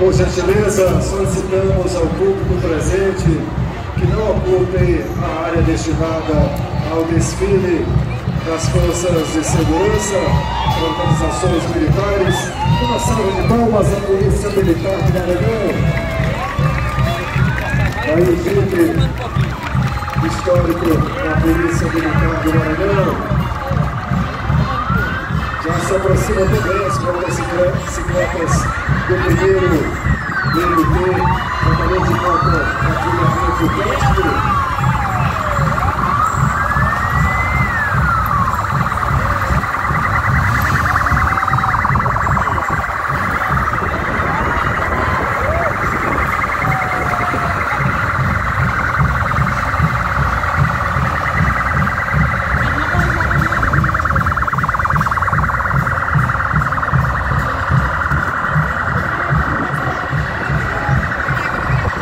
Por gentileza, solicitamos ao público presente que não ocupem a área destinada ao desfile das forças de segurança, organizações militares. Uma salva de palmas à Polícia Militar de Maranhão. Aí o jipe histórico da Polícia Militar do Maranhão. Se aproxima também as motocicletas do primeiro BMT, Batalhão de Contra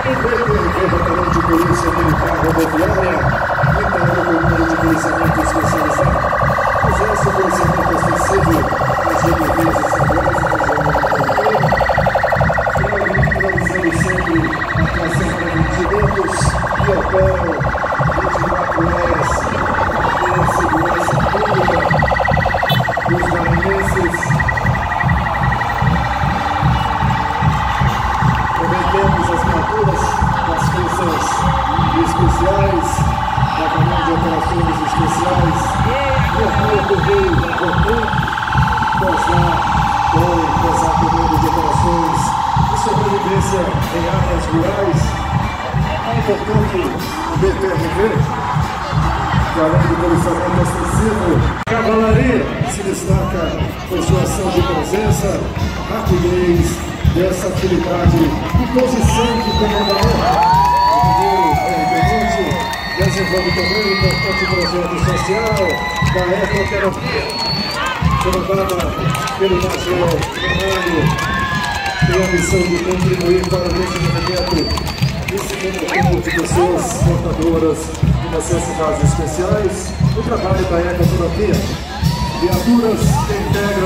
o Batalhão de Polícia Militar Rodoviária, integrado com o de policiamento especializado, exerce o policiamento ostensivo nas rodovias estaduais e realizando sempre atuação preventiventos e operam 24 horas pela segurança pública dos maranhenses também temos as viaturas das forças especiais, da Comando de Operações Especiais, e Rua do Rei da Copan, posar com posar Comando de Operações de Sobrevivência em Áreas Rurais. É importante o BPRV, que além do policiamento ostensivo, cavalaria se destaca por sua ação de presença, rapidez, dessa atividade de posição de comandamento. Desenvolve também um importante projeto social da ecoterapia, comandada pelo Major Fernando, tem a missão de contribuir para o desenvolvimento desse grupo de pessoas portadoras de necessidades especiais, o trabalho da ecoterapia. Viaturas integram